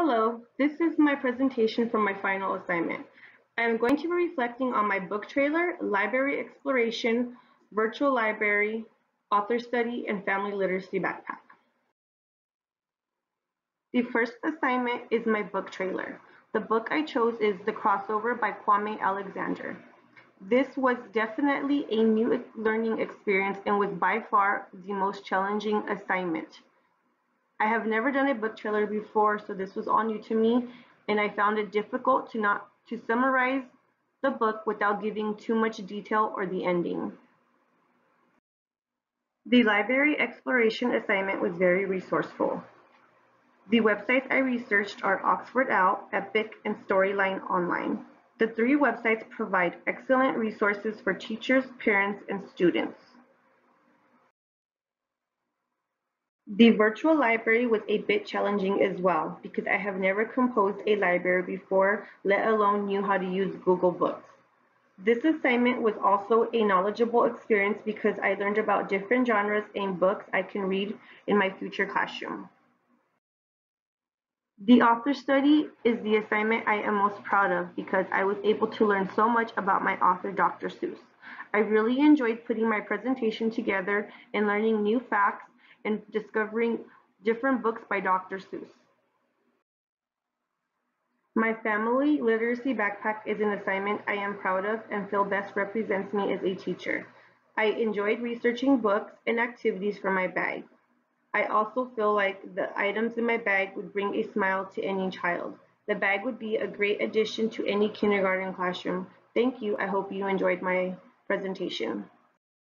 Hello, this is my presentation for my final assignment. I am going to be reflecting on my book trailer, library exploration, virtual library, author study, and family literacy backpack. The first assignment is my book trailer. The book I chose is The Crossover by Kwame Alexander. This was definitely a new learning experience and was by far the most challenging assignment. I have never done a book trailer before, so this was all new to me, and I found it difficult to not to summarize the book without giving too much detail or the ending. The library exploration assignment was very resourceful. The websites I researched are Oxford Owl, Epic, and Storyline Online. The three websites provide excellent resources for teachers, parents, and students. The virtual library was a bit challenging as well because I have never composed a library before, let alone knew how to use Google Books. This assignment was also a knowledgeable experience because I learned about different genres and books I can read in my future classroom. The author study is the assignment I am most proud of because I was able to learn so much about my author, Dr. Seuss. I really enjoyed putting my presentation together and learning new facts and discovering different books by Dr. Seuss. My family literacy backpack is an assignment I am proud of and feel best represents me as a teacher. I enjoyed researching books and activities for my bag. I also feel like the items in my bag would bring a smile to any child. The bag would be a great addition to any kindergarten classroom. Thank you. I hope you enjoyed my presentation.